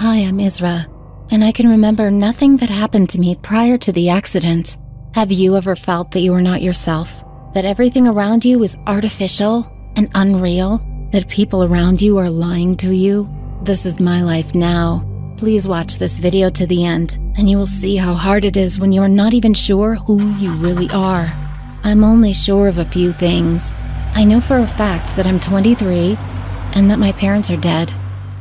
Hi, I'm Isra, and I can remember nothing that happened to me prior to the accident. Have you ever felt that you are not yourself? That everything around you is artificial and unreal? That people around you are lying to you? This is my life now. Please watch this video to the end, and you will see how hard it is when you are not even sure who you really are. I'm only sure of a few things. I know for a fact that I'm 23 and that my parents are dead.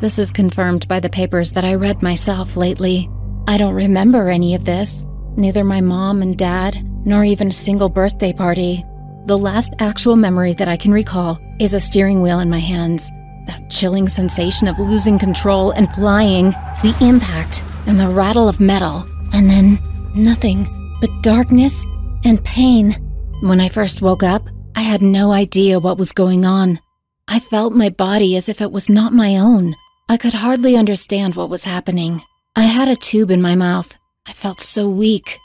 This is confirmed by the papers that I read myself lately. I don't remember any of this, neither my mom and dad, nor even a single birthday party. The last actual memory that I can recall is a steering wheel in my hands. That chilling sensation of losing control and flying, the impact and the rattle of metal, and then nothing but darkness and pain. When I first woke up, I had no idea what was going on. I felt my body as if it was not my own. I could hardly understand what was happening. I had a tube in my mouth. I felt so weak.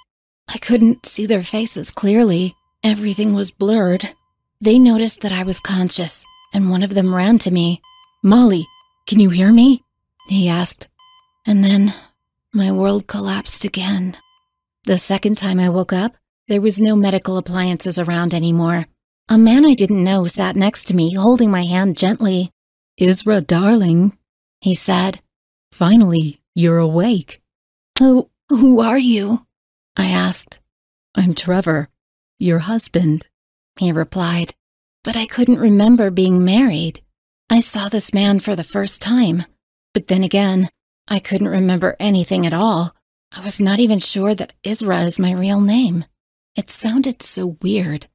I couldn't see their faces clearly. Everything was blurred. They noticed that I was conscious, and one of them ran to me. Molly, can you hear me? He asked. And then my world collapsed again. The second time I woke up, there was no medical appliances around anymore. A man I didn't know sat next to me, holding my hand gently. Isra, darling, he said. Finally, you're awake. Who, who are you? I asked. I'm Trevor, your husband, he replied. But I couldn't remember being married. I saw this man for the first time. But then again, I couldn't remember anything at all. I was not even sure that Isra is my real name. It sounded so weird.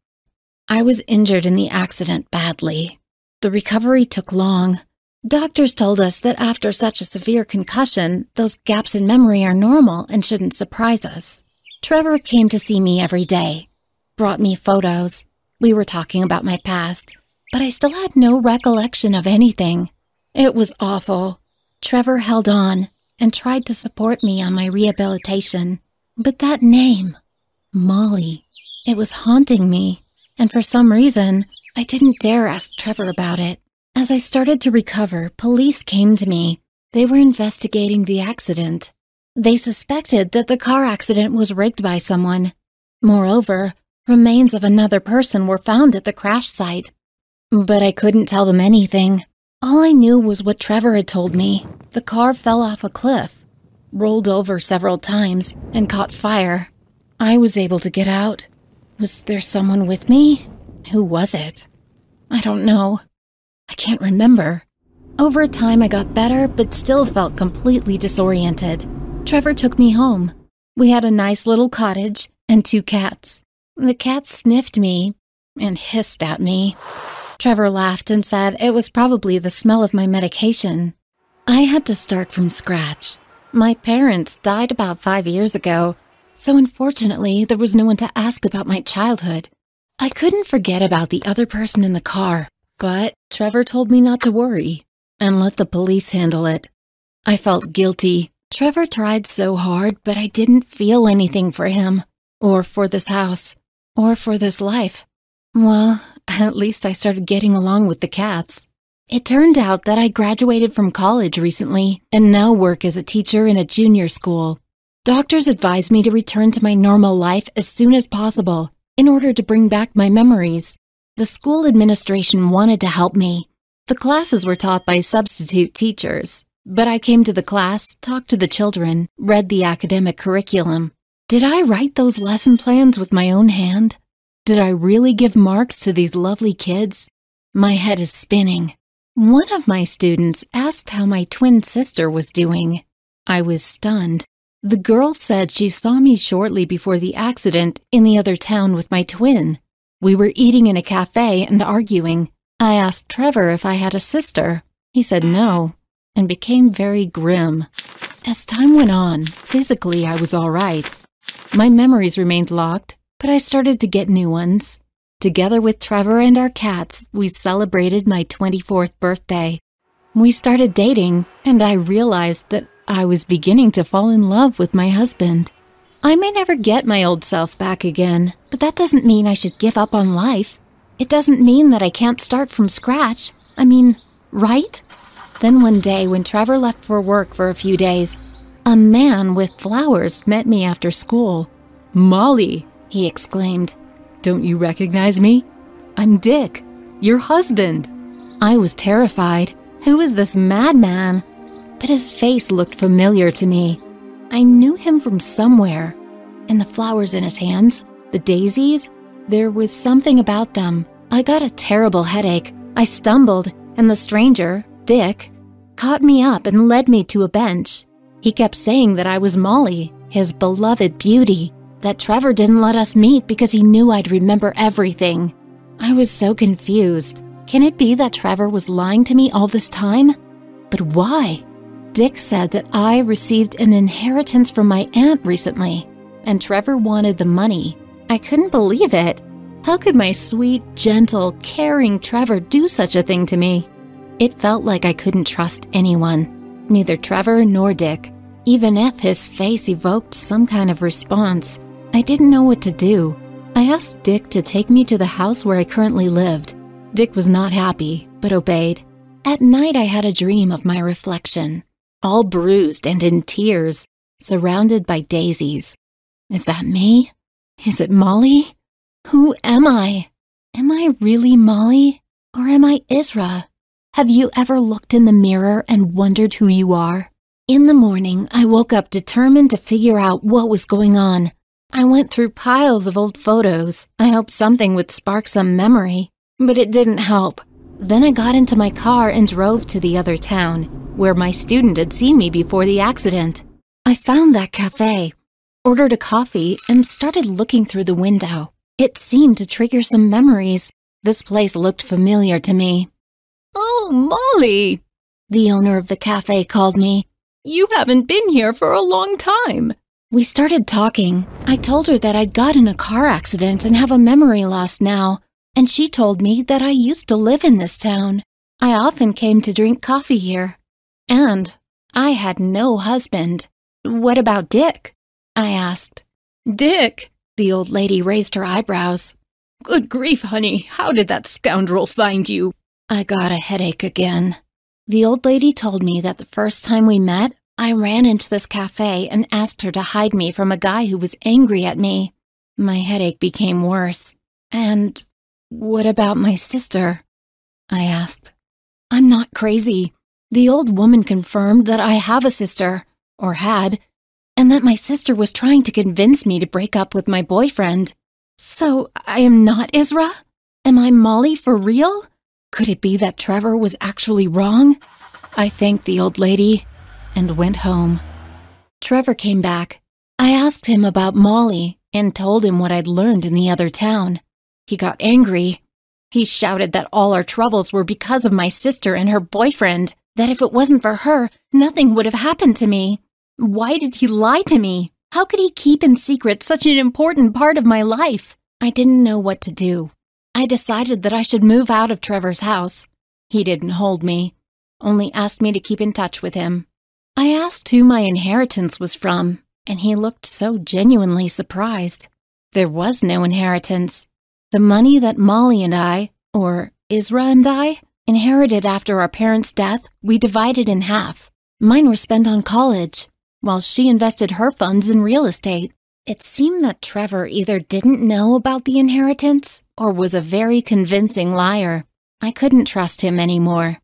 I was injured in the accident badly. The recovery took long, Doctors told us that after such a severe concussion, those gaps in memory are normal and shouldn't surprise us. Trevor came to see me every day, brought me photos. We were talking about my past, but I still had no recollection of anything. It was awful. Trevor held on and tried to support me on my rehabilitation. But that name, Molly, it was haunting me, and for some reason, I didn't dare ask Trevor about it. As I started to recover, police came to me. They were investigating the accident. They suspected that the car accident was rigged by someone. Moreover, remains of another person were found at the crash site. But I couldn't tell them anything. All I knew was what Trevor had told me. The car fell off a cliff, rolled over several times, and caught fire. I was able to get out. Was there someone with me? Who was it? I don't know. I can't remember. Over time, I got better, but still felt completely disoriented. Trevor took me home. We had a nice little cottage and two cats. The cats sniffed me and hissed at me. Trevor laughed and said it was probably the smell of my medication. I had to start from scratch. My parents died about five years ago, so unfortunately, there was no one to ask about my childhood. I couldn't forget about the other person in the car, but Trevor told me not to worry and let the police handle it. I felt guilty. Trevor tried so hard, but I didn't feel anything for him, or for this house, or for this life. Well, at least I started getting along with the cats. It turned out that I graduated from college recently and now work as a teacher in a junior school. Doctors advised me to return to my normal life as soon as possible in order to bring back my memories. The school administration wanted to help me. The classes were taught by substitute teachers, but I came to the class, talked to the children, read the academic curriculum. Did I write those lesson plans with my own hand? Did I really give marks to these lovely kids? My head is spinning. One of my students asked how my twin sister was doing. I was stunned. The girl said she saw me shortly before the accident in the other town with my twin. We were eating in a cafe and arguing. I asked Trevor if I had a sister. He said no, and became very grim. As time went on, physically I was all right. My memories remained locked, but I started to get new ones. Together with Trevor and our cats, we celebrated my 24th birthday. We started dating, and I realized that I was beginning to fall in love with my husband. I may never get my old self back again, but that doesn't mean I should give up on life. It doesn't mean that I can't start from scratch. I mean, right? Then one day, when Trevor left for work for a few days, a man with flowers met me after school. Molly, He exclaimed. don't you recognize me? I'm Dick, your husband. I was terrified. Who is this madman? But his face looked familiar to me. I knew him from somewhere. And the flowers in his hands, the daisies, there was something about them. I got a terrible headache. I stumbled, and the stranger, Dick, caught me up and led me to a bench. He kept saying that I was Molly, his beloved beauty, that Trevor didn't let us meet because he knew I'd remember everything. I was so confused. Can it be that Trevor was lying to me all this time? But why? Dick said that I received an inheritance from my aunt recently, and Trevor wanted the money. I couldn't believe it. How could my sweet, gentle, caring Trevor do such a thing to me? It felt like I couldn't trust anyone, neither Trevor nor Dick. Even if his face evoked some kind of response, I didn't know what to do. I asked Dick to take me to the house where I currently lived. Dick was not happy, but obeyed. At night, I had a dream of my reflection, all bruised and in tears, surrounded by daisies. Is that me? Is it Molly? Who am I? Am I really Molly? Or am I Isra? Have you ever looked in the mirror and wondered who you are? In the morning, I woke up determined to figure out what was going on. I went through piles of old photos. I hoped something would spark some memory, but it didn't help. Then I got into my car and drove to the other town, where my student had seen me before the accident. I found that cafe, ordered a coffee, and started looking through the window. It seemed to trigger some memories. This place looked familiar to me. Oh, Molly, The owner of the cafe called me. you haven't been here for a long time. We started talking. I told her that I'd got in a car accident and have a memory loss now, and she told me that I used to live in this town. I often came to drink coffee here. And I had no husband. What about Dick? I asked. Dick, The old lady raised her eyebrows. good grief, honey, how did that scoundrel find you? I got a headache again. The old lady told me that the first time we met, I ran into this cafe and asked her to hide me from a guy who was angry at me. My headache became worse. And what about my sister? I asked. I'm not crazy. The old woman confirmed that I have a sister, or had, and that my sister was trying to convince me to break up with my boyfriend. So I am not Isra? Am I Molly for real? Could it be that Trevor was actually wrong? I thanked the old lady and went home. Trevor came back. I asked him about Molly and told him what I'd learned in the other town. He got angry. He shouted that all our troubles were because of my sister and her boyfriend, that if it wasn't for her, nothing would have happened to me. Why did he lie to me? How could he keep in secret such an important part of my life? I didn't know what to do. I decided that I should move out of Trevor's house. He didn't hold me, only asked me to keep in touch with him. I asked who my inheritance was from, and he looked so genuinely surprised. There was no inheritance. The money that Molly and I, or Isra and I, inherited after our parents' death, we divided in half. Mine were spent on college, while she invested her funds in real estate. It seemed that Trevor either didn't know about the inheritance or was a very convincing liar. I couldn't trust him anymore.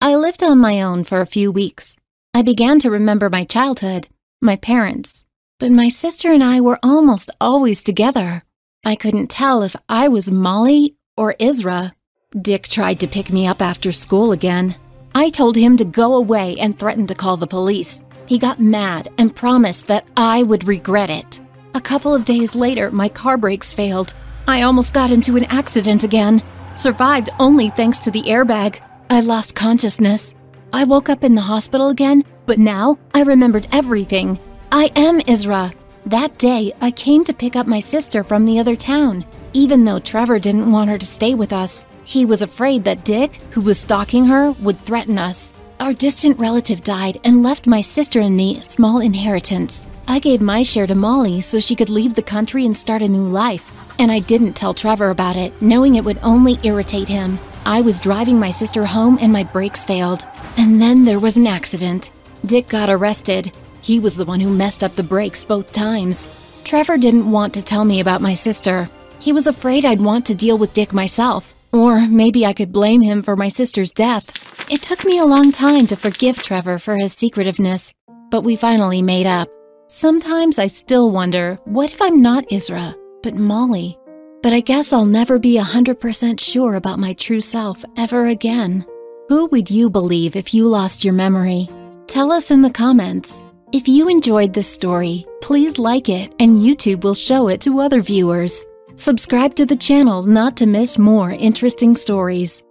I lived on my own for a few weeks. I began to remember my childhood, my parents, but my sister and I were almost always together. I couldn't tell if I was Molly or Isra. Dick tried to pick me up after school again. I told him to go away and threatened to call the police. He got mad and promised that I would regret it. A couple of days later, my car brakes failed. I almost got into an accident again. Survived only thanks to the airbag. I lost consciousness. I woke up in the hospital again, but now I remembered everything. I am Isra. That day, I came to pick up my sister from the other town. Even though Trevor didn't want her to stay with us, he was afraid that Dick, who was stalking her, would threaten us. Our distant relative died and left my sister and me a small inheritance. I gave my share to Molly so she could leave the country and start a new life. And I didn't tell Trevor about it, knowing it would only irritate him. I was driving my sister home and my brakes failed. And then there was an accident. Dick got arrested. He was the one who messed up the brakes both times. Trevor didn't want to tell me about my sister. He was afraid I'd want to deal with Dick myself. Or maybe I could blame him for my sister's death. It took me a long time to forgive Trevor for his secretiveness, but we finally made up. Sometimes I still wonder what if I'm not Isra, but Molly? But I guess I'll never be 100% sure about my true self ever again. Who would you believe if you lost your memory? Tell us in the comments. If you enjoyed this story, please like it and YouTube will show it to other viewers. Subscribe to the channel not to miss more interesting stories.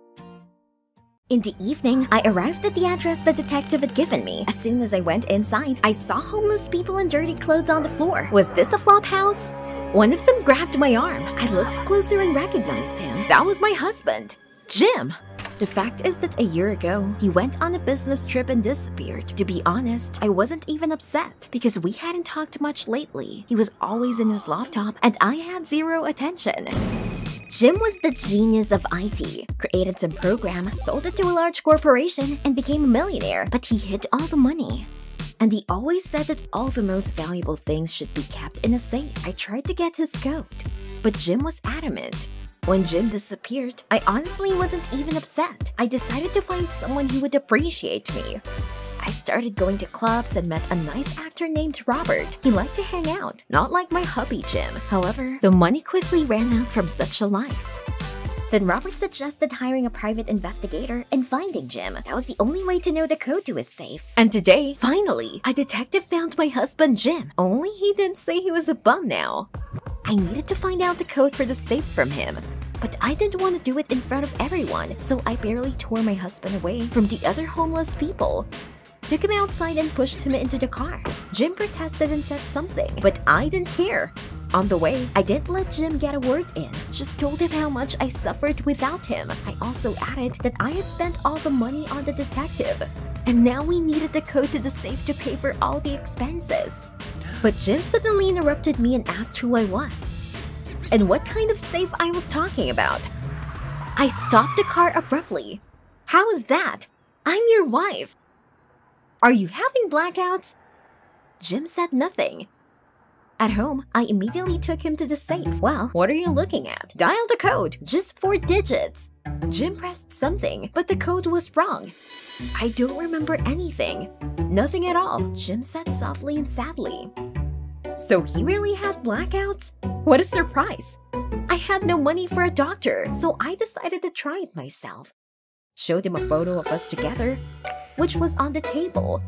In the evening, I arrived at the address the detective had given me. As soon as I went inside, I saw homeless people in dirty clothes on the floor. Was this a flop house? One of them grabbed my arm. I looked closer and recognized him. That was my husband, Jim. The fact is that a year ago, he went on a business trip and disappeared. To be honest, I wasn't even upset because we hadn't talked much lately. He was always in his laptop and I had zero attention. Jim was the genius of IT, created some program, sold it to a large corporation, and became a millionaire, but he hid all the money. And he always said that all the most valuable things should be kept in a safe. I tried to get his code, but Jim was adamant. When Jim disappeared, I honestly wasn't even upset. I decided to find someone who would appreciate me. I started going to clubs and met a nice actor named Robert. He liked to hang out, not like my hubby Jim. However, the money quickly ran out from such a life. Then Robert suggested hiring a private investigator and finding Jim. That was the only way to know the code to his safe. And today, finally, a detective found my husband Jim. Only he didn't say he was a bum now. I needed to find out the code for the safe from him. But I didn't want to do it in front of everyone, so I barely tore my husband away from the other homeless people. Took him outside and pushed him into the car. Jim protested and said something, but I didn't care. On the way, I didn't let Jim get a word in, just told him how much I suffered without him. I also added that I had spent all the money on the detective, and now we needed the code to the safe to pay for all the expenses. But Jim suddenly interrupted me and asked who I was, and what kind of safe I was talking about. I stopped the car abruptly. How is that? I'm your wife. Are you having blackouts? Jim said nothing. At home, I immediately took him to the safe. Well, what are you looking at? Dial the code, just four digits. Jim pressed something, but the code was wrong. I don't remember anything. Nothing at all, Jim said softly and sadly. So he really had blackouts? What a surprise! I had no money for a doctor, so I decided to try it myself. Showed him a photo of us together, which was on the table.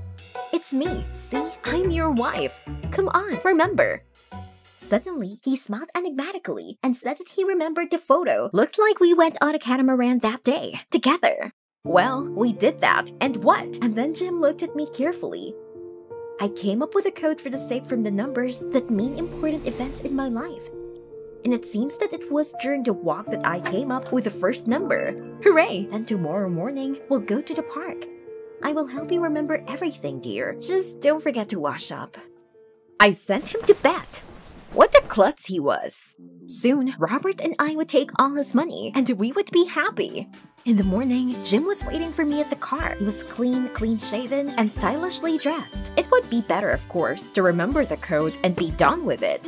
It's me, see? I'm your wife. Come on, remember. Suddenly, he smiled enigmatically and said that he remembered the photo. Looked like we went on a catamaran that day, together. Well, we did that, and what? And then Jim looked at me carefully. I came up with a code for the safe from the numbers that mean important events in my life. And it seems that it was during the walk that I came up with the first number. Hooray! Then tomorrow morning, we'll go to the park. I will help you remember everything, dear. Just don't forget to wash up. I sent him to bed. What a klutz he was. Soon, Robert and I would take all his money, and we would be happy. In the morning, Jim was waiting for me at the car. He was clean, clean-shaven, and stylishly dressed. It would be better, of course, to remember the code and be done with it.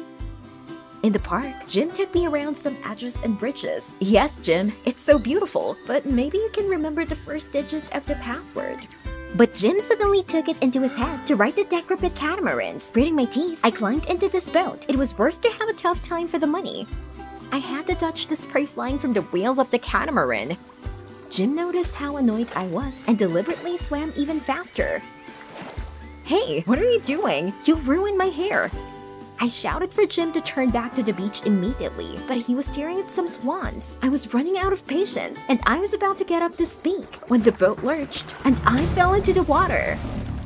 In the park, Jim took me around some address and bridges. Yes, Jim, it's so beautiful, but maybe you can remember the first digit of the password. But Jim suddenly took it into his head to ride the decrepit catamarans. Gritting my teeth, I climbed into this boat. It was worth to have a tough time for the money. I had to dodge the spray flying from the wheels of the catamaran. Jim noticed how annoyed I was and deliberately swam even faster. Hey, what are you doing? You ruined my hair. I shouted for Jim to turn back to the beach immediately, but he was staring at some swans. I was running out of patience, and I was about to get up to speak when the boat lurched, and I fell into the water.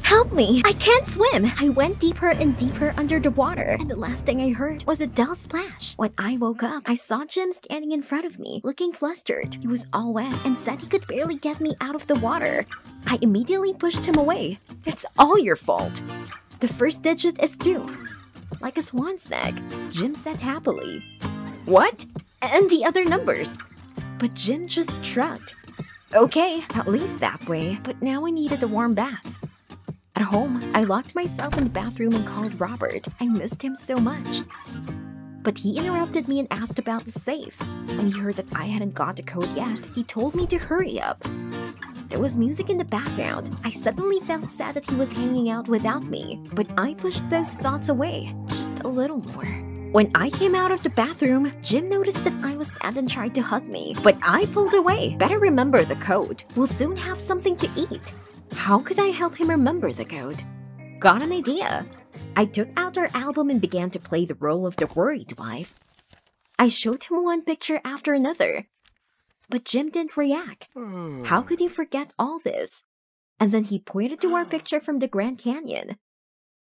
Help me! I can't swim! I went deeper and deeper under the water, and the last thing I heard was a dull splash. When I woke up, I saw Jim standing in front of me, looking flustered. He was all wet and said he could barely get me out of the water. I immediately pushed him away. It's all your fault. The first digit is 2 like a swan's neck, Jim said happily. What? And the other numbers? But Jim just shrugged. Okay, at least that way. But now I needed a warm bath. At home, I locked myself in the bathroom and called Robert. I missed him so much. But he interrupted me and asked about the safe. When he heard that I hadn't got the code yet, he told me to hurry up. There was music in the background. I suddenly felt sad that he was hanging out without me, but I pushed those thoughts away, just a little more. When I came out of the bathroom, Jim noticed that I was sad and tried to hug me, but I pulled away. Better remember the code. We'll soon have something to eat. How could I help him remember the code? Got an idea. I took out our album and began to play the role of the worried wife. I showed him one picture after another. But Jim didn't react. How could he hmm. forget all this? And then he pointed to our picture from the Grand Canyon.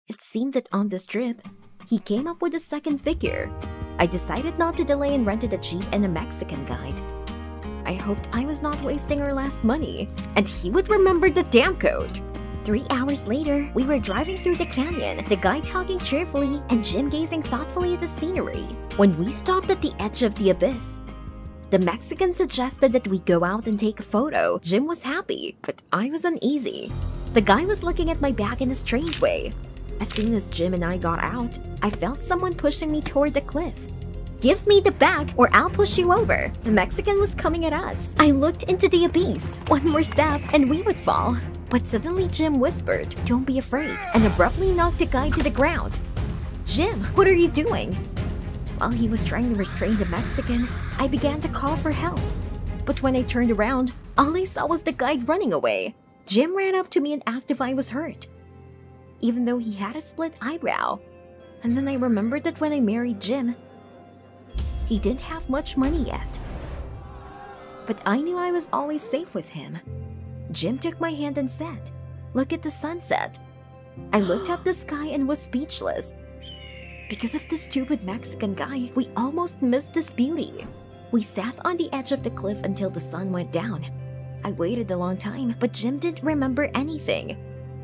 It seemed that on this trip, he came up with a second figure. I decided not to delay and rented a Jeep and a Mexican guide. I hoped I was not wasting our last money, and he would remember the damn code. Three hours later, we were driving through the canyon, the guy talking cheerfully and Jim gazing thoughtfully at the scenery. When we stopped at the edge of the abyss, the Mexican suggested that we go out and take a photo. Jim was happy, but I was uneasy. The guy was looking at my bag in a strange way. As soon as Jim and I got out, I felt someone pushing me toward the cliff. Give me the bag or I'll push you over. The Mexican was coming at us. I looked into the abyss. One more step and we would fall. But suddenly Jim whispered, Don't be afraid, and abruptly knocked the guy to the ground. Jim, what are you doing? While he was trying to restrain the Mexican, I began to call for help. But when I turned around, all I saw was the guide running away. Jim ran up to me and asked if I was hurt, even though he had a split eyebrow. And then I remembered that when I married Jim, he didn't have much money yet. But I knew I was always safe with him. Jim took my hand and said, Look at the sunset. I looked up the sky and was speechless. Because of this stupid Mexican guy, we almost missed this beauty. We sat on the edge of the cliff until the sun went down. I waited a long time, but Jim didn't remember anything.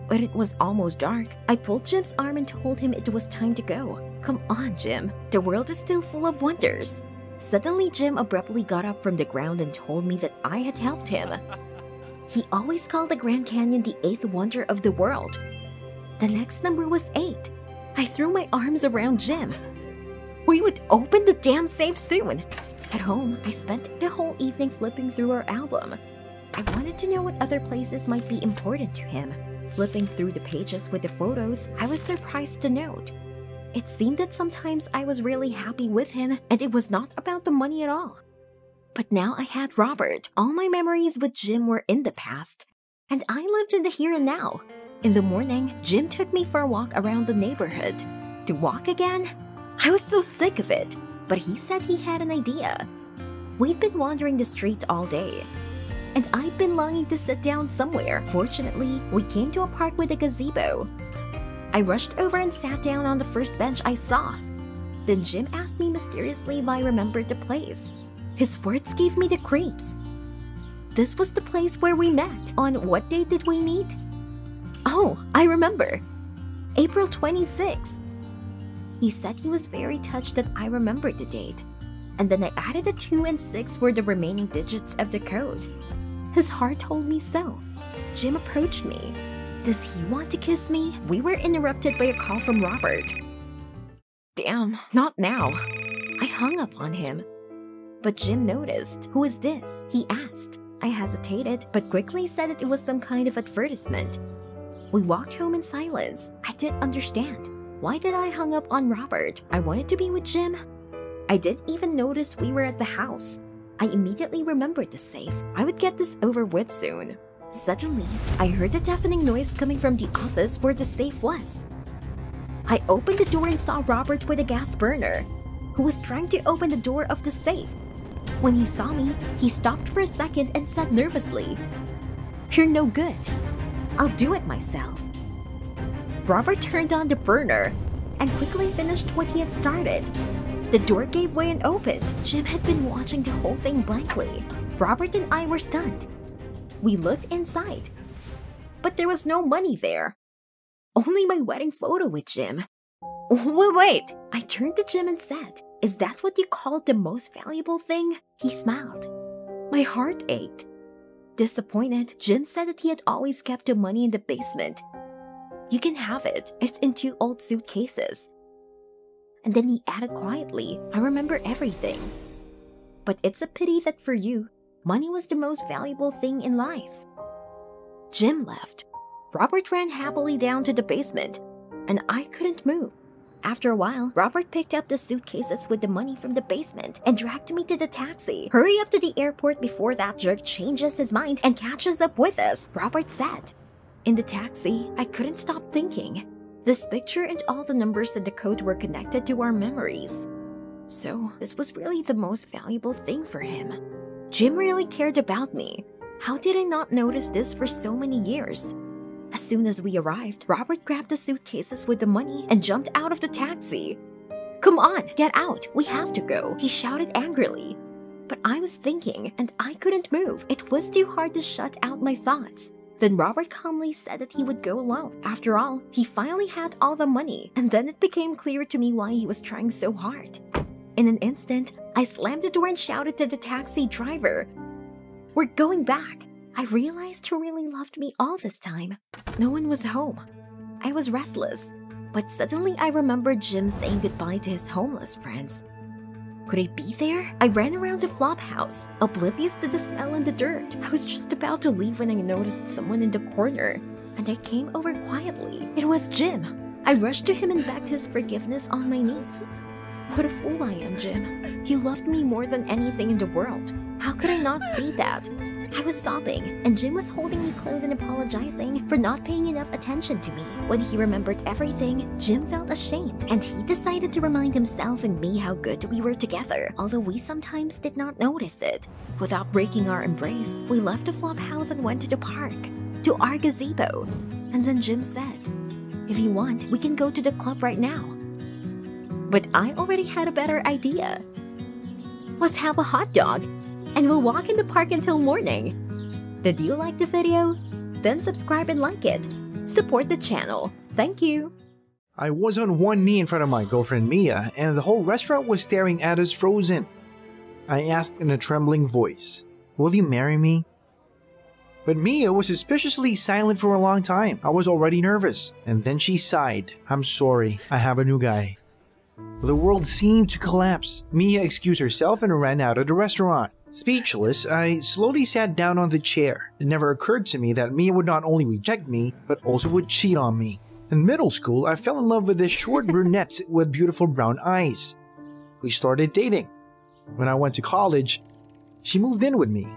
When it was almost dark, I pulled Jim's arm and told him it was time to go. Come on, Jim. The world is still full of wonders. Suddenly, Jim abruptly got up from the ground and told me that I had helped him. He always called the Grand Canyon the eighth wonder of the world. The next number was eight. I threw my arms around Jim. We would open the damn safe soon. At home, I spent the whole evening flipping through our album. I wanted to know what other places might be important to him. Flipping through the pages with the photos, I was surprised to note. It seemed that sometimes I was really happy with him and it was not about the money at all. But now I had Robert. All my memories with Jim were in the past, and I lived in the here and now. In the morning, Jim took me for a walk around the neighborhood. To walk again? I was so sick of it, but he said he had an idea. We'd been wandering the streets all day, and I'd been longing to sit down somewhere. Fortunately, we came to a park with a gazebo. I rushed over and sat down on the first bench I saw. Then Jim asked me mysteriously if I remembered the place. His words gave me the creeps. This was the place where we met. On what date did we meet? Oh, I remember. April 26. He said he was very touched that I remembered the date. And then I added the 2 and 6 were the remaining digits of the code. His heart told me so. Jim approached me. Does he want to kiss me? We were interrupted by a call from Robert. Damn, not now. I hung up on him. But Jim noticed. Who is this? He asked. I hesitated, but quickly said that it was some kind of advertisement. We walked home in silence. I didn't understand. Why did I hung up on Robert? I wanted to be with Jim. I didn't even notice we were at the house. I immediately remembered the safe. I would get this over with soon. Suddenly, I heard a deafening noise coming from the office where the safe was. I opened the door and saw Robert with a gas burner, who was trying to open the door of the safe. When he saw me, he stopped for a second and said nervously, You're no good. I'll do it myself. Robert turned on the burner and quickly finished what he had started. The door gave way and opened. Jim had been watching the whole thing blankly. Robert and I were stunned. We looked inside, but there was no money there. Only my wedding photo with Jim. Wait, wait! I turned to Jim and said, Is that what you call the most valuable thing? He smiled. My heart ached. Disappointed, Jim said that he had always kept the money in the basement. You can have it. It's in two old suitcases. And then he added quietly, I remember everything. But it's a pity that for you, money was the most valuable thing in life. Jim left. Robert ran happily down to the basement, and I couldn't move. After a while, Robert picked up the suitcases with the money from the basement and dragged me to the taxi. Hurry up to the airport before that jerk changes his mind and catches up with us, Robert said. In the taxi, I couldn't stop thinking. This picture and all the numbers in the code were connected to our memories. So, this was really the most valuable thing for him. Jim really cared about me. How did I not notice this for so many years? As soon as we arrived, Robert grabbed the suitcases with the money and jumped out of the taxi. Come on, get out, we have to go, he shouted angrily. But I was thinking, and I couldn't move. It was too hard to shut out my thoughts. Then Robert calmly said that he would go alone. After all, he finally had all the money, and then it became clear to me why he was trying so hard. In an instant, I slammed the door and shouted to the taxi driver, We're going back. I realized he really loved me all this time. No one was home. I was restless, but suddenly I remembered Jim saying goodbye to his homeless friends. Could I be there? I ran around the flop house, oblivious to the smell and the dirt. I was just about to leave when I noticed someone in the corner, and I came over quietly. It was Jim. I rushed to him and begged his forgiveness on my knees. What a fool I am, Jim. You loved me more than anything in the world. How could I not see that? I was sobbing, and Jim was holding me close and apologizing for not paying enough attention to me. When he remembered everything, Jim felt ashamed, and he decided to remind himself and me how good we were together, although we sometimes did not notice it. Without breaking our embrace, we left the flop house and went to the park, to our gazebo. And then Jim said, If you want, we can go to the club right now. But I already had a better idea. Let's have a hot dog and we'll walk in the park until morning. Did you like the video? Then subscribe and like it. Support the channel. Thank you. I was on one knee in front of my girlfriend Mia, and the whole restaurant was staring at us frozen. I asked in a trembling voice, Will you marry me? But Mia was suspiciously silent for a long time. I was already nervous. And then she sighed, I'm sorry, I have a new guy. The world seemed to collapse. Mia excused herself and ran out of the restaurant. Speechless, I slowly sat down on the chair. It never occurred to me that Mia would not only reject me, but also would cheat on me. In middle school, I fell in love with this short brunette with beautiful brown eyes. We started dating. When I went to college, she moved in with me.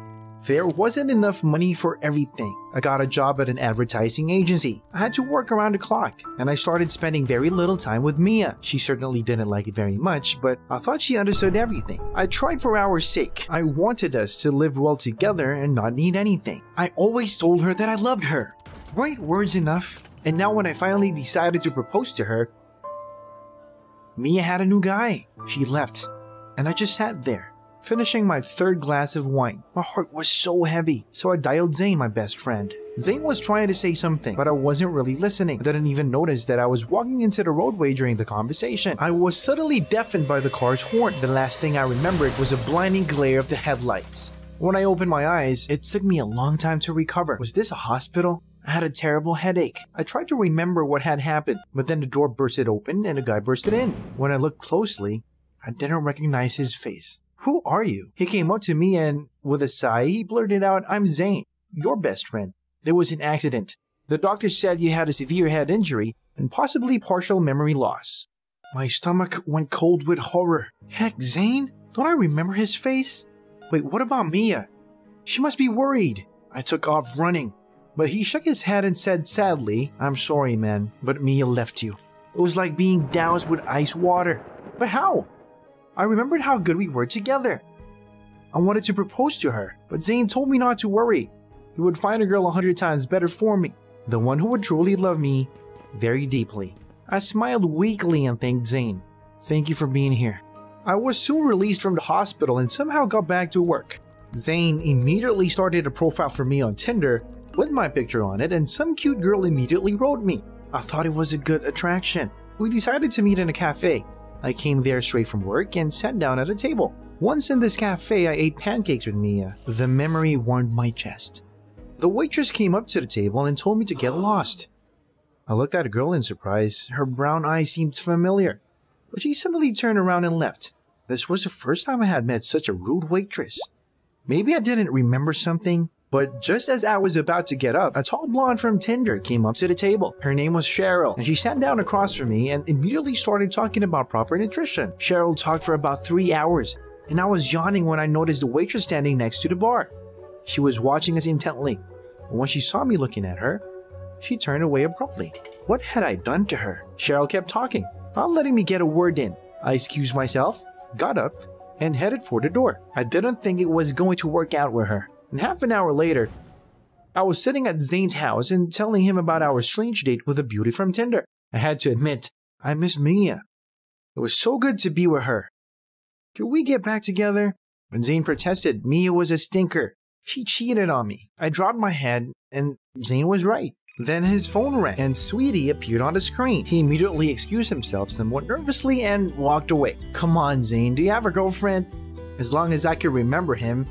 There wasn't enough money for everything. I got a job at an advertising agency. I had to work around the clock, and I started spending very little time with Mia. She certainly didn't like it very much, but I thought she understood everything. I tried for our sake. I wanted us to live well together and not need anything. I always told her that I loved her. Weren't words enough? And now when I finally decided to propose to her, Mia had a new guy. She left, and I just sat there. Finishing my third glass of wine, my heart was so heavy, so I dialed Zane, my best friend. Zane was trying to say something, but I wasn't really listening. I didn't even notice that I was walking into the roadway during the conversation. I was suddenly deafened by the car's horn. The last thing I remembered was a blinding glare of the headlights. When I opened my eyes, it took me a long time to recover. Was this a hospital? I had a terrible headache. I tried to remember what had happened, but then the door bursted open and a guy bursted in. When I looked closely, I didn't recognize his face. Who are you? He came up to me and, with a sigh, he blurted out, I'm Zane, your best friend. There was an accident. The doctor said you had a severe head injury and possibly partial memory loss. My stomach went cold with horror. Heck, Zane? Don't I remember his face? Wait, what about Mia? She must be worried. I took off running, but he shook his head and said sadly, I'm sorry, man, but Mia left you. It was like being doused with ice water. But how? I remembered how good we were together. I wanted to propose to her, but Zane told me not to worry. He would find a girl a hundred times better for me, the one who would truly love me very deeply. I smiled weakly and thanked Zane. Thank you for being here. I was soon released from the hospital and somehow got back to work. Zane immediately started a profile for me on Tinder with my picture on it, and some cute girl immediately wrote me. I thought it was a good attraction. We decided to meet in a cafe. I came there straight from work and sat down at a table. Once in this cafe, I ate pancakes with Mia. The memory warmed my chest. The waitress came up to the table and told me to get lost. I looked at the girl in surprise. Her brown eyes seemed familiar, but she suddenly turned around and left. This was the first time I had met such a rude waitress. Maybe I didn't remember something, but just as I was about to get up, a tall blonde from Tinder came up to the table. Her name was Cheryl, and she sat down across from me and immediately started talking about proper nutrition. Cheryl talked for about three hours, and I was yawning when I noticed the waitress standing next to the bar. She was watching us intently, and when she saw me looking at her, she turned away abruptly. What had I done to her? Cheryl kept talking, not letting me get a word in. I excused myself, got up, and headed for the door. I didn't think it was going to work out with her. And half an hour later, I was sitting at Zane's house and telling him about our strange date with a beauty from Tinder. I had to admit, I miss Mia. It was so good to be with her. Could we get back together? When Zane protested, Mia was a stinker. She cheated on me. I dropped my head, and Zane was right. Then his phone rang, and Sweetie appeared on the screen. He immediately excused himself somewhat nervously and walked away. Come on, Zane, do you have a girlfriend? As long as I can remember him,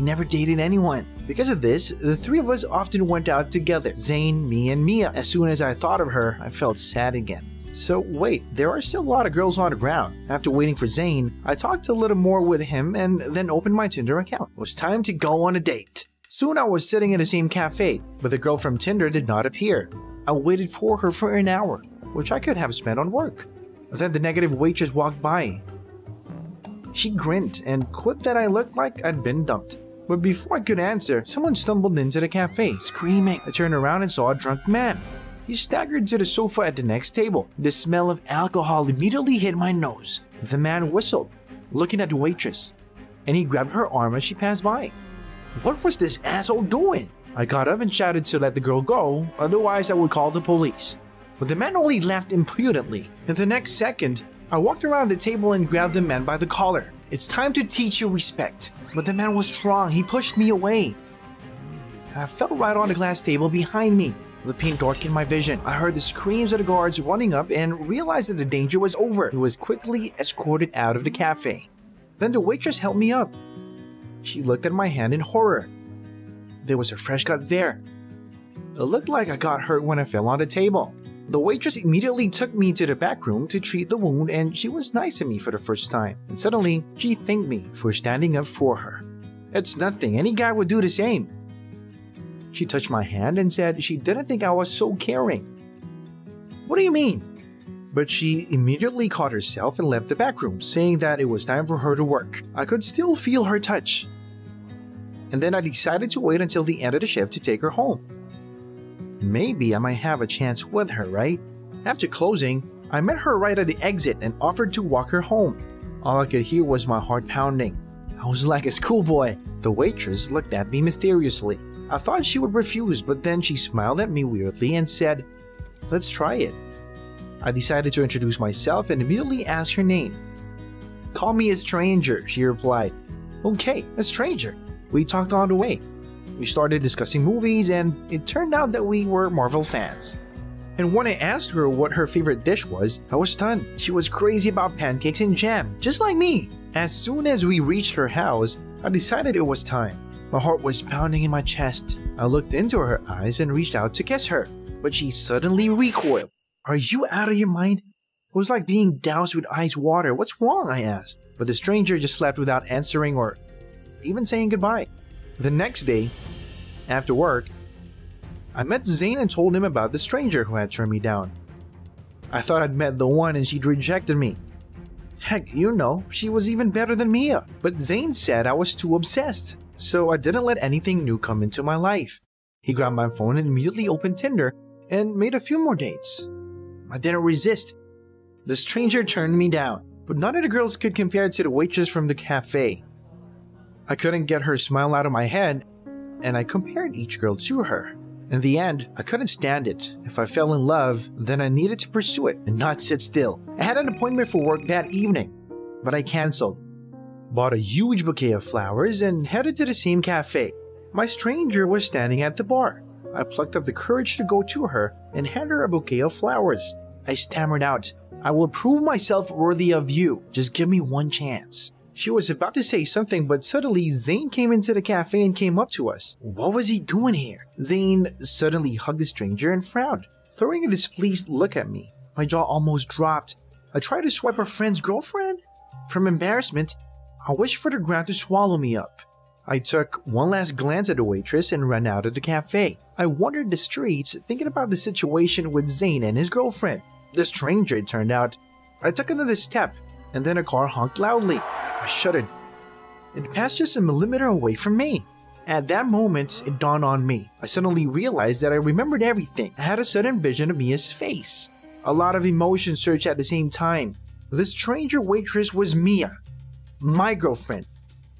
he never dated anyone. Because of this, the three of us often went out together Zane, me, and Mia. As soon as I thought of her, I felt sad again. So, wait, there are still a lot of girls on the ground. After waiting for Zane, I talked a little more with him and then opened my Tinder account. It was time to go on a date. Soon I was sitting in the same cafe, but the girl from Tinder did not appear. I waited for her for an hour, which I could have spent on work. Then the negative waitress walked by. She grinned and quipped that I looked like I'd been dumped. But before I could answer, someone stumbled into the cafe, screaming. I turned around and saw a drunk man. He staggered to the sofa at the next table. The smell of alcohol immediately hit my nose. The man whistled, looking at the waitress, and he grabbed her arm as she passed by. What was this asshole doing? I got up and shouted to let the girl go, otherwise I would call the police. But the man only laughed impudently. In the next second, I walked around the table and grabbed the man by the collar. It's time to teach you respect. But the man was strong, he pushed me away. I fell right on the glass table behind me. The paint darkened my vision. I heard the screams of the guards running up and realized that the danger was over. He was quickly escorted out of the cafe. Then the waitress helped me up. She looked at my hand in horror. There was a fresh cut there. It looked like I got hurt when I fell on the table. The waitress immediately took me to the back room to treat the wound, and she was nice to me for the first time. And suddenly, she thanked me for standing up for her. It's nothing, any guy would do the same. She touched my hand and said she didn't think I was so caring. What do you mean? But she immediately caught herself and left the back room, saying that it was time for her to work. I could still feel her touch. And then I decided to wait until the end of the shift to take her home. Maybe I might have a chance with her, right? After closing, I met her right at the exit and offered to walk her home. All I could hear was my heart pounding. I was like a schoolboy. The waitress looked at me mysteriously. I thought she would refuse, but then she smiled at me weirdly and said, Let's try it. I decided to introduce myself and immediately asked her name. Call me a stranger, she replied. Okay, a stranger. We talked all the way. We started discussing movies, and it turned out that we were Marvel fans. And when I asked her what her favorite dish was, I was stunned. She was crazy about pancakes and jam, just like me. As soon as we reached her house, I decided it was time. My heart was pounding in my chest. I looked into her eyes and reached out to kiss her, but she suddenly recoiled. Are you out of your mind? It was like being doused with ice water. What's wrong? I asked. But the stranger just left without answering or even saying goodbye. The next day, after work, I met Zane and told him about the stranger who had turned me down. I thought I'd met the one and she'd rejected me. Heck, you know, she was even better than Mia. But Zane said I was too obsessed, so I didn't let anything new come into my life. He grabbed my phone and immediately opened Tinder and made a few more dates. I didn't resist. The stranger turned me down, but none of the girls could compare to the waitress from the cafe. I couldn't get her smile out of my head, and I compared each girl to her. In the end, I couldn't stand it. If I fell in love, then I needed to pursue it and not sit still. I had an appointment for work that evening, but I canceled. Bought a huge bouquet of flowers and headed to the same cafe. My stranger was standing at the bar. I plucked up the courage to go to her and hand her a bouquet of flowers. I stammered out, I will prove myself worthy of you. Just give me one chance. She was about to say something, but suddenly Zane came into the cafe and came up to us. What was he doing here? Zane suddenly hugged the stranger and frowned, throwing a displeased look at me. My jaw almost dropped. I tried to swipe her friend's girlfriend. From embarrassment, I wished for the ground to swallow me up. I took one last glance at the waitress and ran out of the cafe. I wandered the streets thinking about the situation with Zane and his girlfriend. The stranger, it turned out. I took another step, and then a car honked loudly. I shuddered. It passed just a millimeter away from me. At that moment, it dawned on me. I suddenly realized that I remembered everything. I had a sudden vision of Mia's face. A lot of emotions surged at the same time. The stranger waitress was Mia, my girlfriend.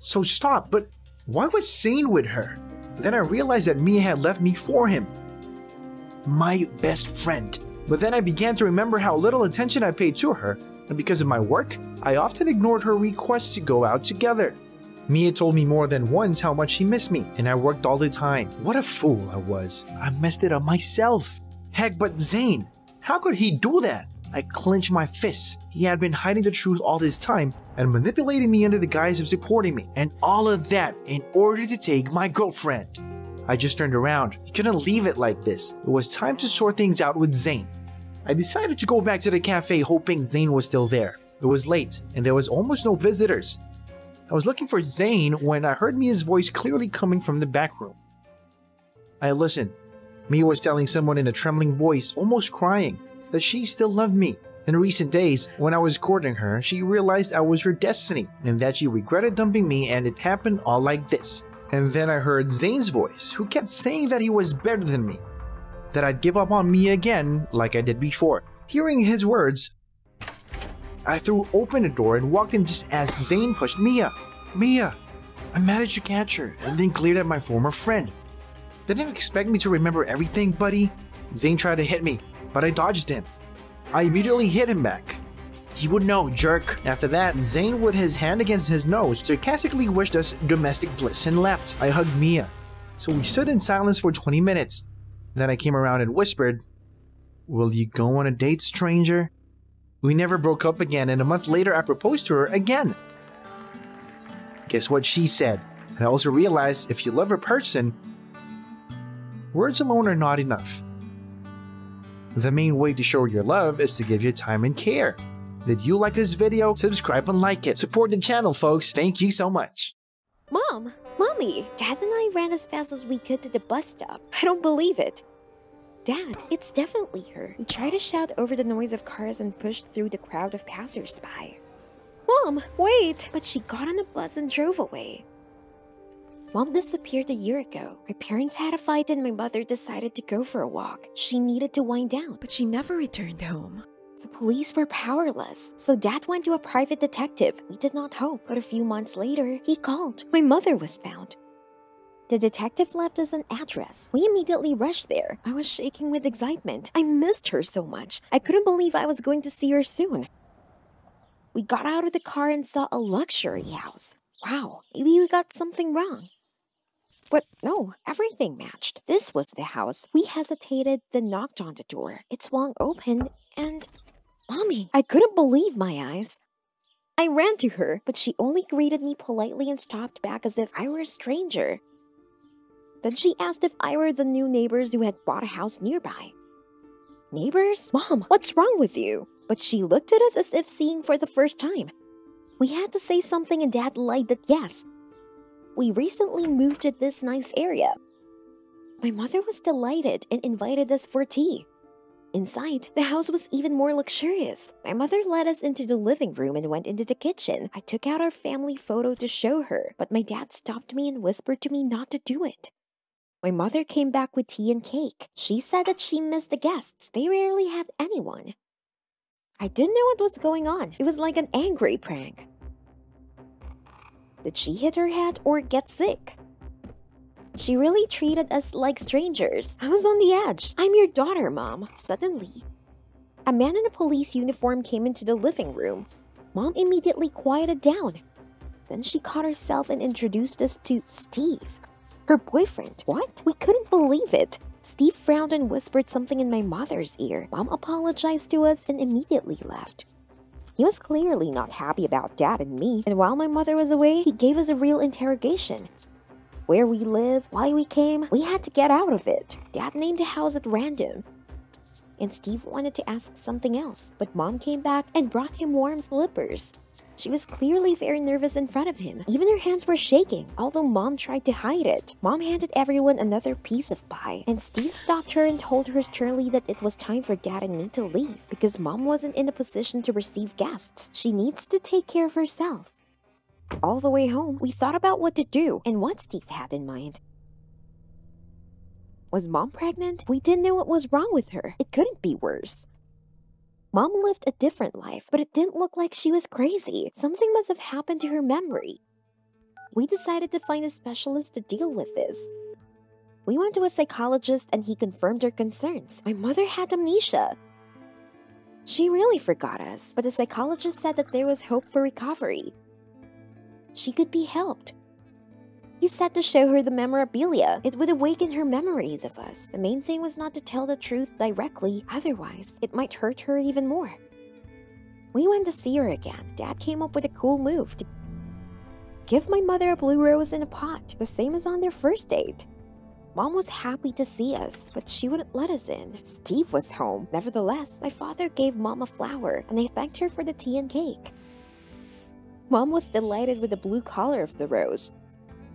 So stop, but why was Zane with her? Then I realized that Mia had left me for him. My best friend. But then I began to remember how little attention I paid to her, and because of my work, I often ignored her requests to go out together. Mia told me more than once how much she missed me, and I worked all the time. What a fool I was. I messed it up myself. Heck, but Zane, how could he do that? I clenched my fists. He had been hiding the truth all this time and manipulating me under the guise of supporting me, and all of that in order to take my girlfriend. I just turned around. He couldn't leave it like this. It was time to sort things out with Zane. I decided to go back to the cafe hoping Zane was still there. It was late, and there was almost no visitors. I was looking for Zane when I heard Mia's voice clearly coming from the back room. I listened. Mia was telling someone in a trembling voice, almost crying, that she still loved me. In recent days, when I was courting her, she realized I was her destiny and that she regretted dumping me, and it happened all like this. And then I heard Zane's voice, who kept saying that he was better than me, that I'd give up on me again like I did before. Hearing his words, I threw open the door and walked in just as Zane pushed Mia. Mia! I managed to catch her and then glared at my former friend. Didn't expect me to remember everything, buddy. Zane tried to hit me, but I dodged him. I immediately hit him back. He would know, jerk. After that, Zane with his hand against his nose sarcastically wished us domestic bliss and left. I hugged Mia. So we stood in silence for 20 minutes. Then I came around and whispered, Will you go on a date, stranger? We never broke up again, and a month later I proposed to her again. Guess what she said? And I also realized if you love a person, words alone are not enough. The main way to show your love is to give your time and care. Did you like this video? Subscribe and like it. Support the channel, folks. Thank you so much. Mom! Mommy! Dad and I ran as fast as we could to the bus stop. I don't believe it. Dad, it's definitely her. We tried to shout over the noise of cars and pushed through the crowd of passersby. Mom, wait! But she got on a bus and drove away. Mom disappeared a year ago. My parents had a fight and my mother decided to go for a walk. She needed to wind down. But she never returned home. The police were powerless, so Dad went to a private detective. We did not hope, but a few months later, he called. My mother was found. The detective left us an address. We immediately rushed there. I was shaking with excitement. I missed her so much. I couldn't believe I was going to see her soon. We got out of the car and saw a luxury house. Wow, maybe we got something wrong. But no, everything matched. This was the house. We hesitated, then knocked on the door. It swung open, and. Mommy! I couldn't believe my eyes. I ran to her, but she only greeted me politely and stopped back as if I were a stranger. Then she asked if I were the new neighbors who had bought a house nearby. Neighbors? Mom, what's wrong with you? But she looked at us as if seeing for the first time. We had to say something, and Dad lied that yes, we recently moved to this nice area. My mother was delighted and invited us for tea. Inside, the house was even more luxurious. My mother led us into the living room and went into the kitchen. I took out our family photo to show her, but my dad stopped me and whispered to me not to do it. My mother came back with tea and cake. She said that she missed the guests. They rarely had anyone. I didn't know what was going on. It was like an angry prank. Did she hit her head or get sick? She really treated us like strangers. I was on the edge. I'm your daughter, Mom. Suddenly, a man in a police uniform came into the living room. Mom immediately quieted down. Then she caught herself and introduced us to Steve, her boyfriend. What? We couldn't believe it. Steve frowned and whispered something in my mother's ear. Mom apologized to us and immediately left. He was clearly not happy about Dad and me, and while my mother was away, he gave us a real interrogation. Where we live, why we came, we had to get out of it. Dad named a house at random. And Steve wanted to ask something else, but Mom came back and brought him warm slippers. She was clearly very nervous in front of him. Even her hands were shaking, although mom tried to hide it. Mom handed everyone another piece of pie, and Steve stopped her and told her sternly that it was time for dad and me to leave because mom wasn't in a position to receive guests. She needs to take care of herself. All the way home, we thought about what to do and what Steve had in mind. Was mom pregnant? We didn't know what was wrong with her. It couldn't be worse. Mom lived a different life, but it didn't look like she was crazy. Something must have happened to her memory. We decided to find a specialist to deal with this. We went to a psychologist and he confirmed our concerns. My mother had amnesia. She really forgot us, but the psychologist said that there was hope for recovery. She could be helped. He said to show her the memorabilia. It would awaken her memories of us. The main thing was not to tell the truth directly, otherwise, it might hurt her even more. We went to see her again. Dad came up with a cool move to give my mother a blue rose in a pot, the same as on their first date. Mom was happy to see us, but she wouldn't let us in. Steve was home. Nevertheless, my father gave Mom a flower, and they thanked her for the tea and cake. Mom was delighted with the blue color of the rose,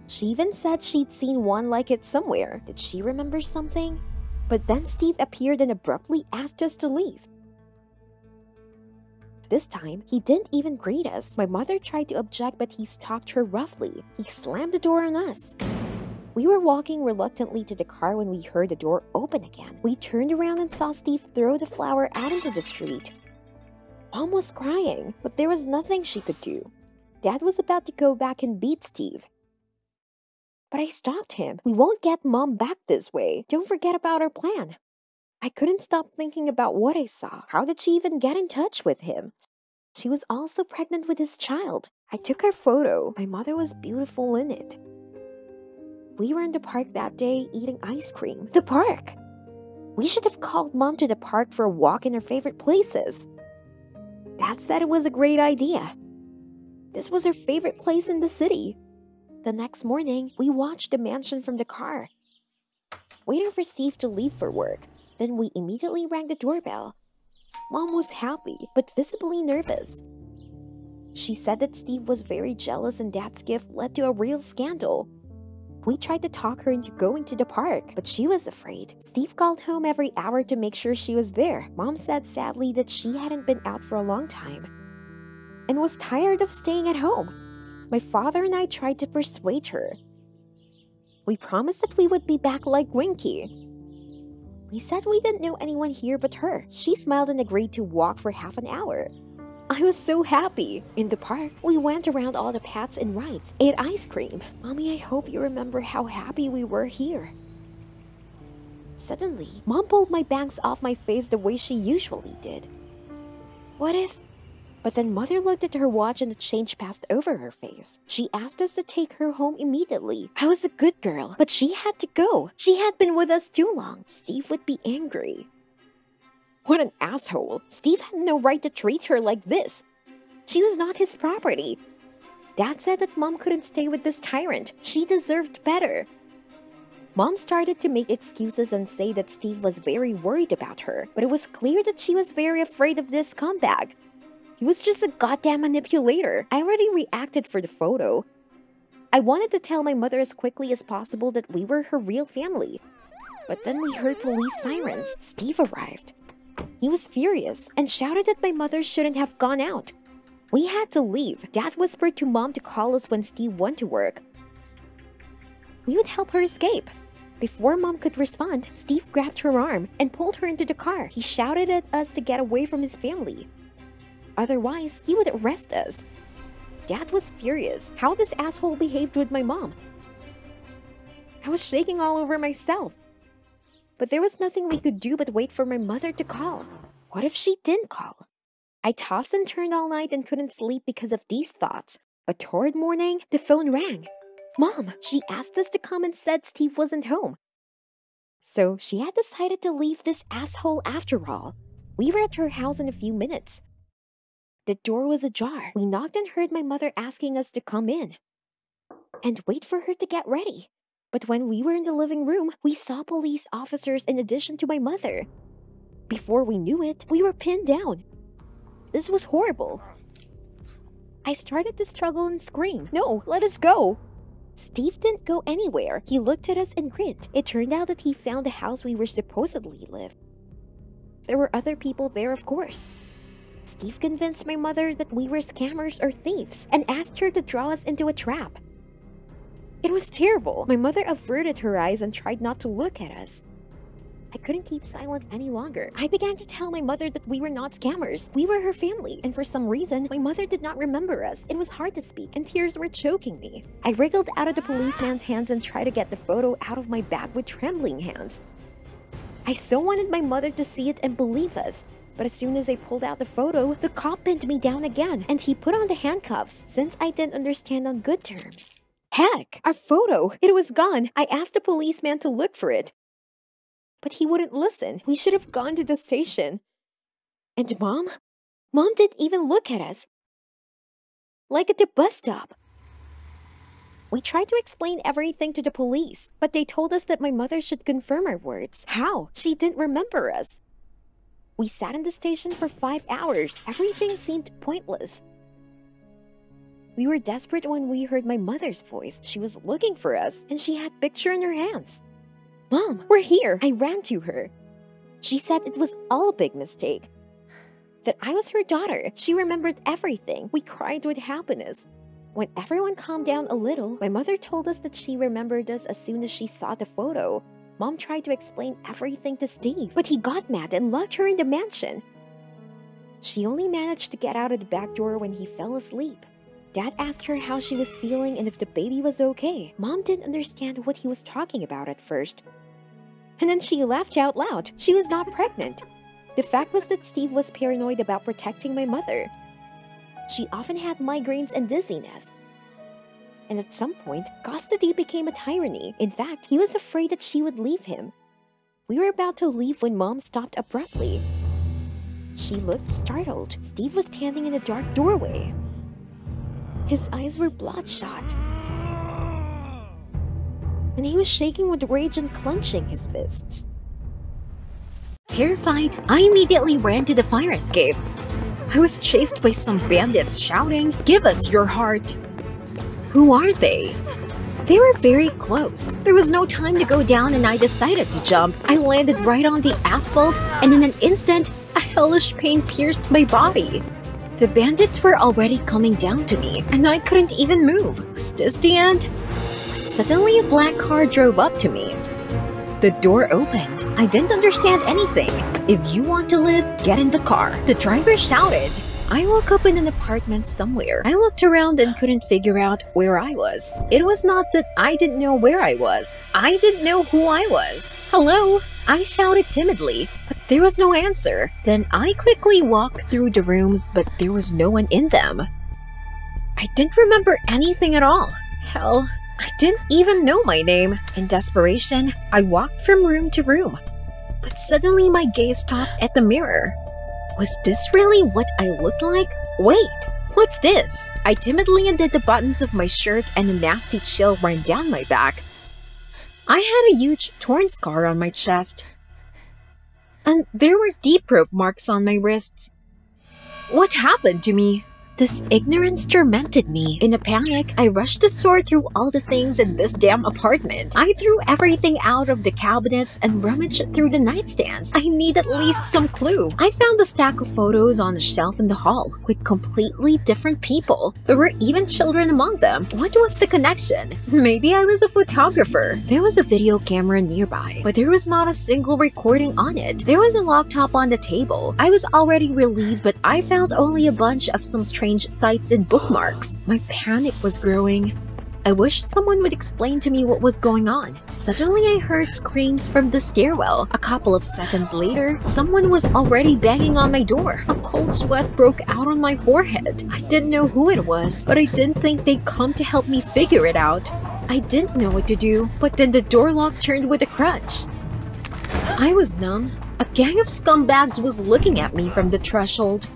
she even said she'd seen one like it somewhere. Did she remember something? But then Steve appeared and abruptly asked us to leave. This time, he didn't even greet us. My mother tried to object, but he stopped her roughly. He slammed the door on us. We were walking reluctantly to the car when we heard the door open again. We turned around and saw Steve throw the flower out into the street. Mom was crying, but there was nothing she could do. Dad was about to go back and beat Steve, but I stopped him. We won't get mom back this way. Don't forget about our plan. I couldn't stop thinking about what I saw. How did she even get in touch with him? She was also pregnant with his child. I took her photo. My mother was beautiful in it. We were in the park that day eating ice cream. The park! We should have called mom to the park for a walk in her favorite places. Dad said it was a great idea. This was her favorite place in the city. The next morning, we watched the mansion from the car, waiting for Steve to leave for work. Then we immediately rang the doorbell. Mom was happy, but visibly nervous. She said that Steve was very jealous and Dad's gift led to a real scandal. We tried to talk her into going to the park, but she was afraid. Steve called home every hour to make sure she was there. Mom said sadly that she hadn't been out for a long time and was tired of staying at home. My father and I tried to persuade her. We promised that we would be back like Winky. We said we didn't know anyone here but her. She smiled and agreed to walk for half an hour. I was so happy. In the park, we went around all the paths and rides, ate ice cream. Mommy, I hope you remember how happy we were here. Suddenly, Mom pulled my bangs off my face the way she usually did. What if but then mother looked at her watch and a change passed over her face. She asked us to take her home immediately. I was a good girl, but she had to go. She had been with us too long. Steve would be angry. What an asshole. Steve had no right to treat her like this. She was not his property. Dad said that mom couldn't stay with this tyrant. She deserved better. Mom started to make excuses and say that Steve was very worried about her, but it was clear that she was very afraid of this scumbag. He was just a goddamn manipulator. I already reacted for the photo. I wanted to tell my mother as quickly as possible that we were her real family. But then we heard police sirens. Steve arrived. He was furious and shouted that my mother shouldn't have gone out. We had to leave. Dad whispered to mom to call us when Steve went to work. We would help her escape. Before mom could respond, Steve grabbed her arm and pulled her into the car. He shouted at us to get away from his family. Otherwise, he would arrest us. Dad was furious how this asshole behaved with my mom. I was shaking all over myself. But there was nothing we could do but wait for my mother to call. What if she didn't call? I tossed and turned all night and couldn't sleep because of these thoughts. But toward morning, the phone rang. Mom, she asked us to come and said Steve wasn't home. So she had decided to leave this asshole after all. We were at her house in a few minutes. The door was ajar. We knocked and heard my mother asking us to come in and wait for her to get ready. But when we were in the living room, we saw police officers in addition to my mother. Before we knew it, we were pinned down. This was horrible. I started to struggle and scream, No, let us go! Steve didn't go anywhere. He looked at us and grinned. It turned out that he found the house we were supposedly live. There were other people there, of course. Steve convinced my mother that we were scammers or thieves and asked her to draw us into a trap. It was terrible. My mother averted her eyes and tried not to look at us. I couldn't keep silent any longer. I began to tell my mother that we were not scammers. We were her family, and for some reason, my mother did not remember us. It was hard to speak, and tears were choking me. I wriggled out of the policeman's hands and tried to get the photo out of my bag with trembling hands. I so wanted my mother to see it and believe us. But as soon as they pulled out the photo, the cop pinned me down again, and he put on the handcuffs since I didn't understand on good terms. Heck, our photo! It was gone. I asked the policeman to look for it but he wouldn't listen. We should have gone to the station. And mom? Mom didn't even look at us. Like at the bus stop. We tried to explain everything to the police, but they told us that my mother should confirm our words. How? She didn't remember us. We sat in the station for five hours. Everything seemed pointless. We were desperate when we heard my mother's voice. She was looking for us, and she had a picture in her hands. Mom, we're here! I ran to her. She said it was all a big mistake. That I was her daughter. She remembered everything. We cried with happiness. When everyone calmed down a little, my mother told us that she remembered us as soon as she saw the photo. Mom tried to explain everything to Steve, but he got mad and locked her in the mansion. She only managed to get out of the back door when he fell asleep. Dad asked her how she was feeling and if the baby was okay. Mom didn't understand what he was talking about at first. And then she laughed out loud. She was not pregnant. The fact was that Steve was paranoid about protecting my mother. She often had migraines and dizziness. And at some point, custody became a tyranny. In fact, he was afraid that she would leave him. We were about to leave when mom stopped abruptly. She looked startled. Steve was standing in a dark doorway. His eyes were bloodshot. And he was shaking with rage and clenching his fists. Terrified, I immediately ran to the fire escape. I was chased by some bandits shouting, Give us your heart! Who are they? They were very close. There was no time to go down and I decided to jump. I landed right on the asphalt and in an instant, a hellish pain pierced my body. The bandits were already coming down to me, and I couldn't even move. Was this the end? Suddenly, a black car drove up to me. The door opened. I didn't understand anything. If you want to live, get in the car. The driver shouted. I woke up in an apartment somewhere. I looked around and couldn't figure out where I was. It was not that I didn't know where I was. I didn't know who I was. Hello? I shouted timidly, but there was no answer. Then I quickly walked through the rooms, but there was no one in them. I didn't remember anything at all. Hell, I didn't even know my name. In desperation, I walked from room to room. But suddenly my gaze stopped at the mirror. Was this really what I looked like? Wait, what's this? I timidly undid the buttons of my shirt and a nasty chill ran down my back. I had a huge torn scar on my chest. And there were deep rope marks on my wrists. What happened to me? This ignorance tormented me. In a panic, I rushed to sort through all the things in this damn apartment. I threw everything out of the cabinets and rummaged through the nightstands. I need at least some clue. I found a stack of photos on a shelf in the hall with completely different people. There were even children among them. What was the connection? Maybe I was a photographer. There was a video camera nearby, but there was not a single recording on it. There was a laptop on the table. I was already relieved, but I found only a bunch of some strange strange sites and bookmarks. My panic was growing. I wished someone would explain to me what was going on. Suddenly, I heard screams from the stairwell. A couple of seconds later, someone was already banging on my door. A cold sweat broke out on my forehead. I didn't know who it was, but I didn't think they'd come to help me figure it out. I didn't know what to do, but then the door lock turned with a crunch. I was numb. A gang of scumbags was looking at me from the threshold.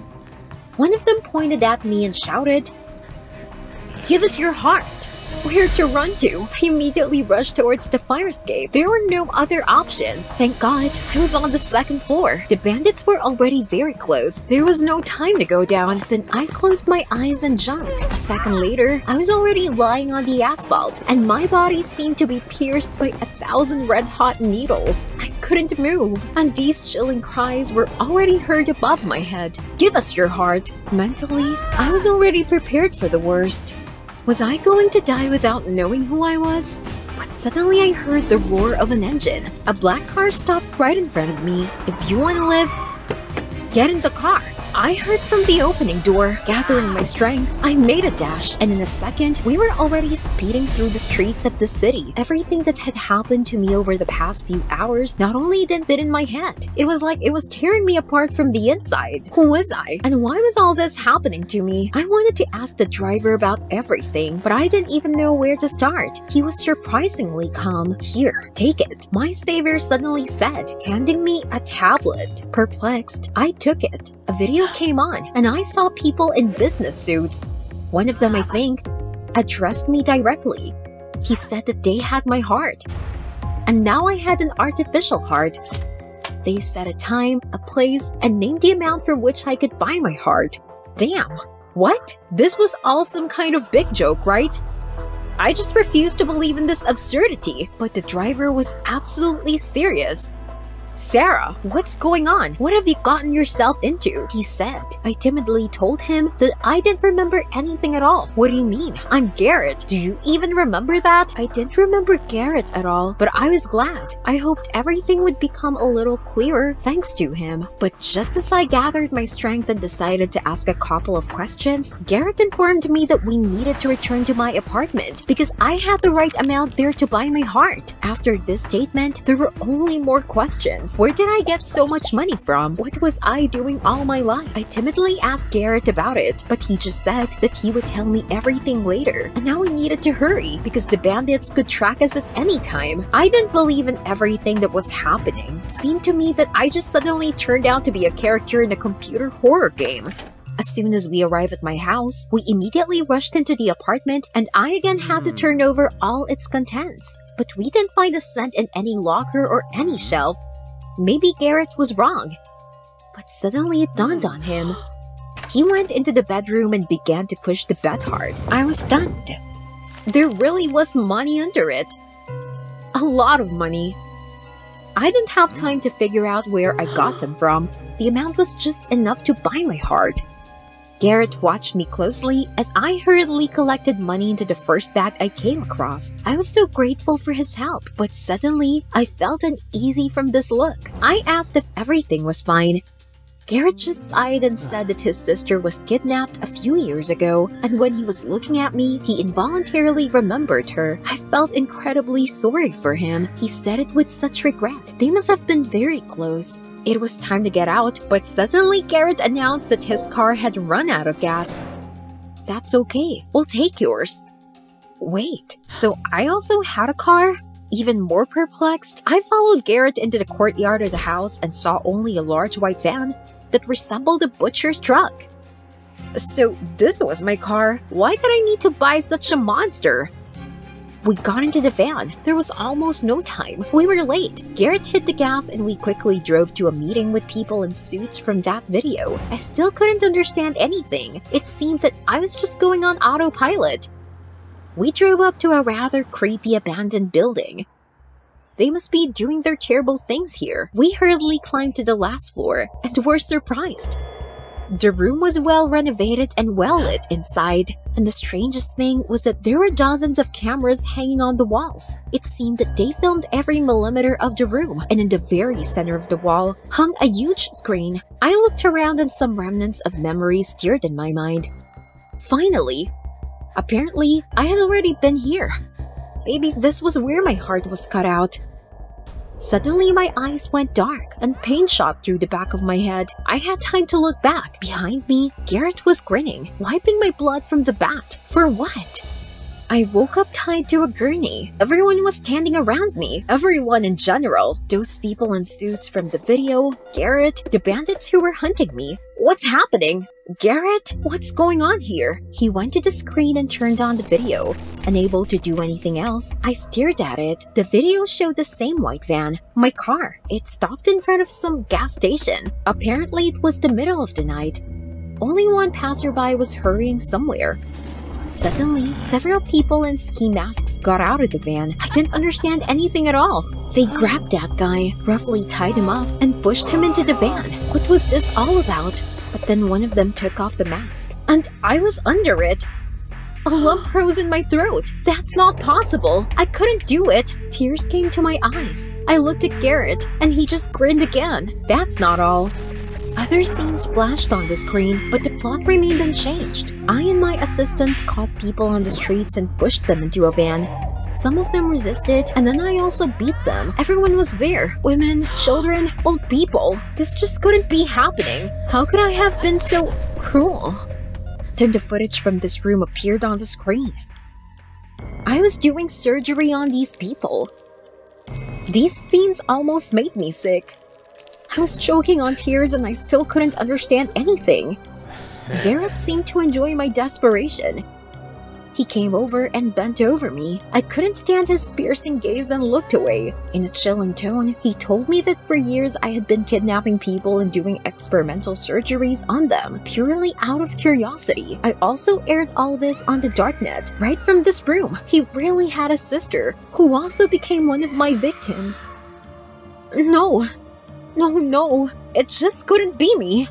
One of them pointed at me and shouted, Give us your heart! Where to run to? I immediately rushed towards the fire escape. There were no other options. Thank God, I was on the second floor. The bandits were already very close. There was no time to go down. Then I closed my eyes and jumped. A second later, I was already lying on the asphalt, and my body seemed to be pierced by a thousand red-hot needles. I couldn't move, and these chilling cries were already heard above my head. Give us your heart. Mentally, I was already prepared for the worst. Was I going to die without knowing who I was? But suddenly I heard the roar of an engine. A black car stopped right in front of me. If you want to live, get in the car. I heard from the opening door. Gathering my strength, I made a dash, and in a second, we were already speeding through the streets of the city. Everything that had happened to me over the past few hours not only didn't fit in my head, it was like it was tearing me apart from the inside. Who was I? And why was all this happening to me? I wanted to ask the driver about everything, but I didn't even know where to start. He was surprisingly calm. Here, take it. My savior suddenly said, handing me a tablet. Perplexed, I took it. A video came on, and I saw people in business suits. One of them, I think, addressed me directly. He said that they had my heart. And now I had an artificial heart. They set a time, a place, and named the amount for which I could buy my heart. Damn. What? This was all some kind of big joke, right? I just refused to believe in this absurdity, but the driver was absolutely serious. Sarah, what's going on? What have you gotten yourself into? He said. I timidly told him that I didn't remember anything at all. What do you mean? I'm Garrett. Do you even remember that? I didn't remember Garrett at all, but I was glad. I hoped everything would become a little clearer thanks to him. But just as I gathered my strength and decided to ask a couple of questions, Garrett informed me that we needed to return to my apartment because I had the right amount there to buy my heart. After this statement, there were only more questions. Where did I get so much money from? What was I doing all my life? I timidly asked Garrett about it, but he just said that he would tell me everything later. And now we needed to hurry because the bandits could track us at any time. I didn't believe in everything that was happening. It seemed to me that I just suddenly turned out to be a character in a computer horror game. As soon as we arrived at my house, we immediately rushed into the apartment and I again had to hmm. turn over all its contents. But we didn't find a cent in any locker or any shelf, Maybe Garrett was wrong. But suddenly it dawned on him. He went into the bedroom and began to push the bed hard. I was stunned. There really was money under it. A lot of money. I didn't have time to figure out where I got them from. The amount was just enough to buy my heart. Garrett watched me closely as I hurriedly collected money into the first bag I came across. I was so grateful for his help, but suddenly I felt uneasy from this look. I asked if everything was fine. Garrett just sighed and said that his sister was kidnapped a few years ago, and when he was looking at me, he involuntarily remembered her. I felt incredibly sorry for him. He said it with such regret. They must have been very close. It was time to get out, but suddenly Garrett announced that his car had run out of gas. That's okay, we'll take yours. Wait, so I also had a car? Even more perplexed, I followed Garrett into the courtyard of the house and saw only a large white van that resembled a butcher's truck. So this was my car. Why did I need to buy such a monster? We got into the van. There was almost no time. We were late. Garrett hit the gas and we quickly drove to a meeting with people in suits from that video. I still couldn't understand anything. It seemed that I was just going on autopilot. We drove up to a rather creepy abandoned building. They must be doing their terrible things here. We hurriedly climbed to the last floor and were surprised. The room was well renovated and well lit inside, and the strangest thing was that there were dozens of cameras hanging on the walls. It seemed that they filmed every millimeter of the room, and in the very center of the wall hung a huge screen. I looked around and some remnants of memories stirred in my mind. Finally, apparently, I had already been here. Maybe this was where my heart was cut out. Suddenly, my eyes went dark and pain shot through the back of my head. I had time to look back. Behind me, Garrett was grinning, wiping my blood from the bat. For what? I woke up tied to a gurney. Everyone was standing around me. Everyone in general. Those people in suits from the video, Garrett, the bandits who were hunting me. What's happening? Garrett, what's going on here? He went to the screen and turned on the video. Unable to do anything else, I stared at it. The video showed the same white van, my car. It stopped in front of some gas station. Apparently, it was the middle of the night. Only one passerby was hurrying somewhere. Suddenly, several people in ski masks got out of the van. I didn't understand anything at all. They grabbed that guy, roughly tied him up, and pushed him into the van. What was this all about? But then one of them took off the mask, and I was under it. A lump rose in my throat. That's not possible. I couldn't do it. Tears came to my eyes. I looked at Garrett, and he just grinned again. That's not all. Other scenes flashed on the screen, but the plot remained unchanged. I and my assistants caught people on the streets and pushed them into a van. Some of them resisted, and then I also beat them. Everyone was there women, children, old people. This just couldn't be happening. How could I have been so cruel? Then the footage from this room appeared on the screen. I was doing surgery on these people. These scenes almost made me sick. I was choking on tears and I still couldn't understand anything. Garrett seemed to enjoy my desperation. He came over and bent over me. I couldn't stand his piercing gaze and looked away. In a chilling tone, he told me that for years I had been kidnapping people and doing experimental surgeries on them, purely out of curiosity. I also aired all this on the darknet, right from this room. He really had a sister, who also became one of my victims. No, no, no, it just couldn't be me.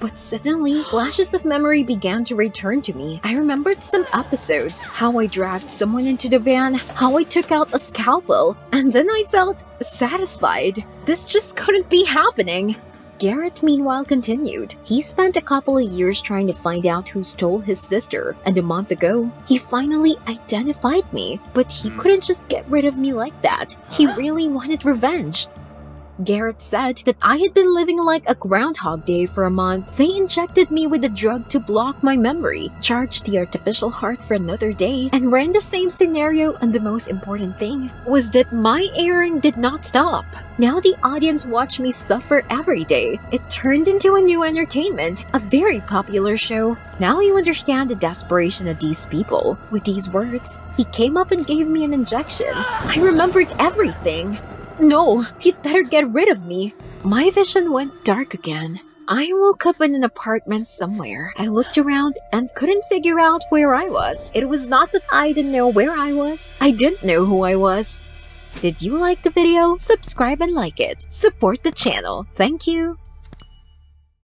But suddenly, flashes of memory began to return to me. I remembered some episodes, how I dragged someone into the van, how I took out a scalpel, and then I felt satisfied. This just couldn't be happening. Garrett meanwhile continued. He spent a couple of years trying to find out who stole his sister, and a month ago, he finally identified me. But he hmm. couldn't just get rid of me like that. He really wanted revenge. Garrett said that I had been living like a Groundhog Day for a month. They injected me with a drug to block my memory, charged the artificial heart for another day, and ran the same scenario and the most important thing was that my airing did not stop. Now the audience watched me suffer every day. It turned into a new entertainment, a very popular show. Now you understand the desperation of these people. With these words, he came up and gave me an injection. I remembered everything. No, he'd better get rid of me. My vision went dark again. I woke up in an apartment somewhere. I looked around and couldn't figure out where I was. It was not that I didn't know where I was. I didn't know who I was. Did you like the video? Subscribe and like it. Support the channel. Thank you.